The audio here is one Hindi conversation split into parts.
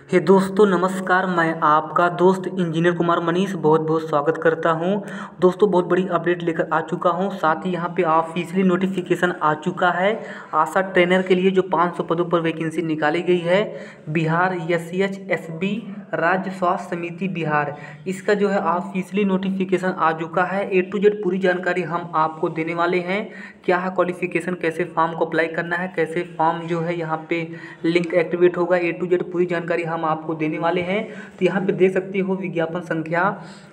हे दोस्तों, नमस्कार। मैं आपका दोस्त इंजीनियर कुमार मनीष बहुत बहुत स्वागत करता हूँ। दोस्तों, बहुत बड़ी अपडेट लेकर आ चुका हूँ। साथ ही यहाँ पे ऑफिशियली नोटिफिकेशन आ चुका है। आशा ट्रेनर के लिए जो 500 पदों पर वैकेंसी निकाली गई है, Bihar S C H S B राज्य स्वास्थ्य समिति बिहार। इसका जो है ऑफिशियली नोटिफिकेशन आ चुका है। ए टू जेड पूरी जानकारी हम आपको देने वाले हैं। क्या है क्वालिफिकेशन कैसे फॉर्म को अप्लाई करना है? कैसे फॉर्म जो है यहाँ पे लिंक एक्टिवेट होगा? ए टू जेड पूरी जानकारी हम आपको देने वाले हैं। तो यहाँ पे देख सकते हो विज्ञापन संख्या।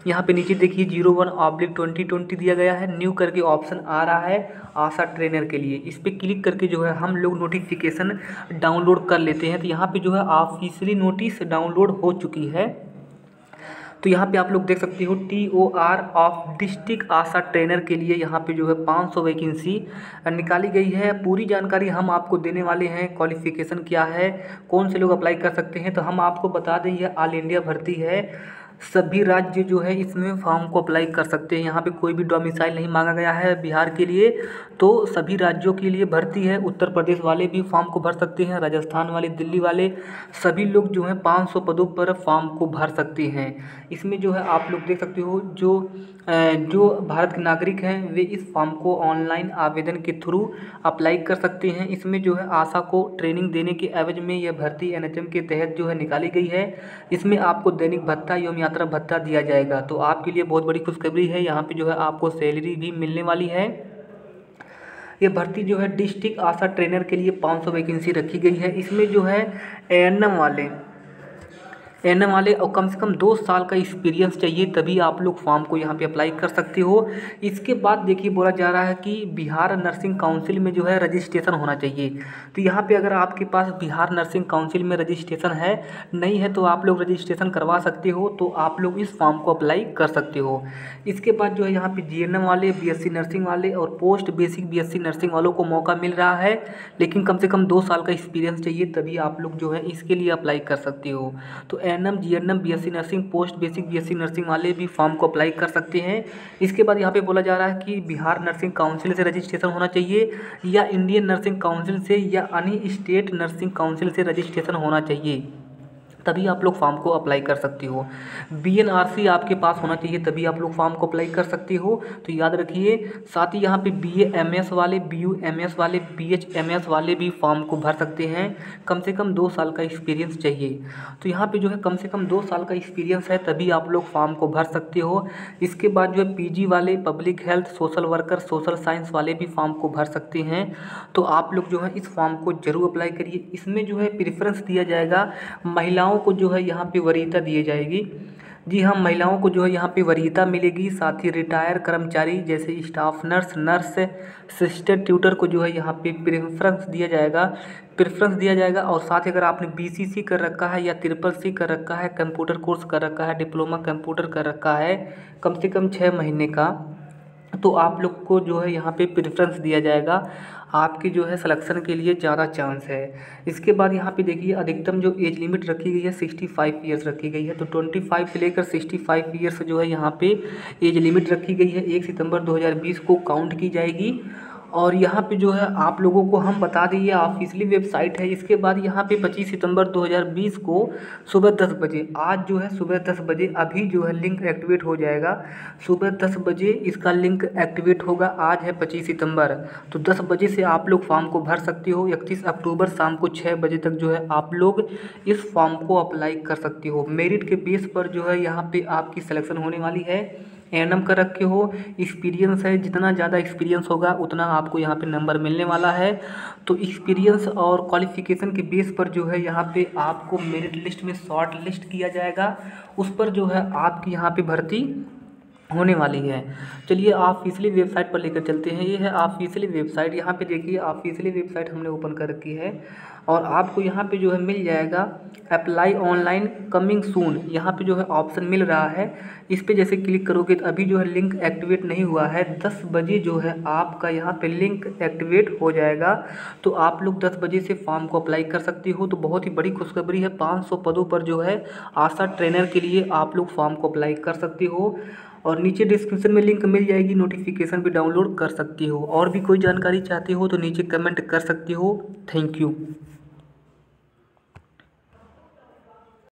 यहाँ पे नीचे देखिए zero one oblique twenty twenty दिया गया है। न्यू करके ऑप्शन आ रहा है आशा ट्रेनर के लिए। इस पर क्लिक करके जो है हम लोग नोटिफिकेशन डाउनलोड कर लेते हैं। तो यहाँ पर जो है ऑफिसली नोटिस डाउनलोड हो चुकी है। तो यहाँ पे आप लोग देख सकते हो T O R of district ASHA trainer के लिए यहाँ पे जो है 500 वैकेंसी निकाली गई है। पूरी जानकारी हम आपको देने वाले हैं। क्वालिफिकेशन क्या है? कौन से लोग अप्लाई कर सकते हैं? तो हम आपको बता दें, यह ऑल इंडिया भर्ती है। सभी राज्य जो है इसमें फॉर्म को अप्लाई कर सकते हैं। यहाँ पे कोई भी डोमिसाइल नहीं मांगा गया है बिहार के लिए तो सभी राज्यों के लिए भर्ती है। उत्तर प्रदेश वाले भी फॉर्म को भर सकते हैं, राजस्थान वाले, दिल्ली वाले, सभी लोग जो हैं 500 पदों पर फॉर्म को भर सकते हैं। इसमें जो है आप लोग देख सकते हो, जो जो भारत के नागरिक हैं, वे इस फॉर्म को ऑनलाइन आवेदन के थ्रू अप्लाई कर सकते हैं। इसमें जो है आशा को ट्रेनिंग देने के एवज में यह भर्ती एनएचएम के तहत जो है निकाली गई है। इसमें आपको दैनिक भत्ता एवं यात्रा भत्ता दिया जाएगा। तो आपके लिए बहुत बड़ी खुशखबरी है। यहाँ पे जो है आपको सैलरी भी मिलने वाली है। ये भर्ती जो है डिस्ट्रिक्ट आशा ट्रेनर के लिए 500 वैकेंसी रखी गई है। इसमें जो है एएनएम वाले एन वाले और कम से कम दो साल का एक्सपीरियंस चाहिए, तभी आप लोग फॉर्म को यहाँ पे अप्लाई कर सकते हो। इसके बाद देखिए बोला जा रहा है कि बिहार नर्सिंग काउंसिल में जो है रजिस्ट्रेशन होना चाहिए। तो यहाँ पे अगर आपके पास बिहार नर्सिंग काउंसिल में रजिस्ट्रेशन है, नहीं है तो आप लोग रजिस्ट्रेशन करवा सकते हो तो आप लोग इस फॉर्म को अप्लाई कर सकते हो। इसके बाद जो है यहाँ पे जी वाले बीएससी नर्सिंग वाले और पोस्ट बेसिक बीएससी नर्सिंग वालों को मौका मिल रहा है, लेकिन कम से कम दो साल का एक्सपीरियंस चाहिए, तभी आप लोग जो है इसके लिए अप्लाई कर सकते हो। तो N G N M B S C nursing post basic B S C nursing वाले भी फॉर्म को अप्लाई कर सकते हैं। इसके बाद यहाँ पे बोला जा रहा है कि बिहार नर्सिंग काउंसिल से रजिस्ट्रेशन होना चाहिए या इंडियन नर्सिंग काउंसिल से या अन्य स्टेट नर्सिंग काउंसिल से रजिस्ट्रेशन होना चाहिए। तभी आप लोग फॉर्म को अप्लाई कर सकते हो। बी एन आर सी आपके पास होना चाहिए, तभी आप लोग फॉर्म को अप्लाई कर सकते हो। तो याद रखिए, साथ ही यहाँ पे बी एम एस वाले बी यू एम एस वाले बी एच एम एस वाले भी फॉर्म को भर सकते हैं। कम से कम दो साल का एक्सपीरियंस चाहिए। तो यहाँ पे जो है, कम से कम दो साल का एक्सपीरियंस है, तभी आप लोग फॉर्म को भर सकते हो। इसके बाद जो है पीजी वाले public health social worker social science वाले भी फॉर्म को भर सकते हैं। तो आप लोग जो है, इस फॉर्म को ज़रूर अप्लाई करिए। इसमें जो है प्रेफरेंस दिया जाएगा, महिलाओं महिलाओं को जो है यहाँ पे वरीयता दी जाएगी। जी हाँ महिलाओं को जो है यहाँ पे वरीयता मिलेगी, साथ ही रिटायर कर्मचारी जैसे staff, nurse nurse sister tutor को जो है यहाँ पे प्रेफरेंस दिया जाएगा। प्रेफरेंस दिया जाएगा और साथ ही अगर आपने बीसीसी कर रखा है या ट्रिपल सी कर रखा है, कंप्यूटर कोर्स कर रखा है, डिप्लोमा कंप्यूटर कर रखा है, कम से कम छः महीने का तो आप लोग को जो है यहाँ पे प्रेफरेंस दिया जाएगा। आपकी जो है सिलेक्शन के लिए ज़्यादा चांस है। इसके बाद यहाँ पे देखिए, अधिकतम जो एज लिमिट रखी गई है सिक्सटी फाइव ईयर्स रखी गई है। तो ट्वेंटी फाइव से लेकर सिक्सटी फाइव ईयर्स जो है यहाँ पे एज लिमिट रखी गई है। एक सितंबर दो हज़ार बीस को काउंट की जाएगी। और यहाँ पे जो है आप लोगों को हम बता दें, ये ऑफिशियली वेबसाइट है। इसके बाद यहाँ पे पच्चीस सितंबर 2020 को सुबह दस बजे, आज जो है सुबह दस बजे अभी जो है लिंक एक्टिवेट हो जाएगा। सुबह दस बजे इसका लिंक एक्टिवेट होगा, आज है पच्चीस सितंबर। तो दस बजे से आप लोग फॉर्म को भर सकते हो। इकतीस अक्टूबर शाम को छः बजे तक जो है आप लोग इस फॉर्म को अप्लाई कर सकते हो। मेरिट के बेस पर जो है यहाँ पर आपकी सिलेक्शन होने वाली है। एनम कर रखे हो। एक्सपीरियंस है, जितना ज़्यादा एक्सपीरियंस होगा, उतना आपको यहाँ पे नंबर मिलने वाला है। तो एक्सपीरियंस और क्वालिफ़िकेशन के बेस पर जो है, यहाँ पे आपको मेरिट लिस्ट में शॉर्ट लिस्ट किया जाएगा। उस पर जो है, आपकी यहाँ पे भर्ती होने वाली है। चलिए ऑफिशियली वेबसाइट पर लेकर चलते हैं। ये है ऑफिशियली वेबसाइट यहाँ पे देखिए ऑफिशियली वेबसाइट हमने ओपन कर रखी है और आपको यहाँ पे जो है मिल जाएगा अप्लाई ऑनलाइन कमिंग सून यहाँ पे जो है ऑप्शन मिल रहा है। इस पर जैसे क्लिक करोगे तो अभी जो है लिंक एक्टिवेट नहीं हुआ है। दस बजे जो है आपका यहाँ पे लिंक एक्टिवेट हो जाएगा। तो आप लोग दस बजे से फॉर्म को अप्लाई कर सकते हो। तो बहुत ही बड़ी खुशखबरी है। पाँच सौ पदों पर जो है आशा ट्रेनर के लिए आप लोग फॉर्म को अप्लाई कर सकते हो। और नीचे डिस्क्रिप्शन में लिंक मिल जाएगी नोटिफिकेशन भी डाउनलोड कर सकती हो। और भी कोई जानकारी चाहते हो तो नीचे कमेंट कर सकते हो। Thank you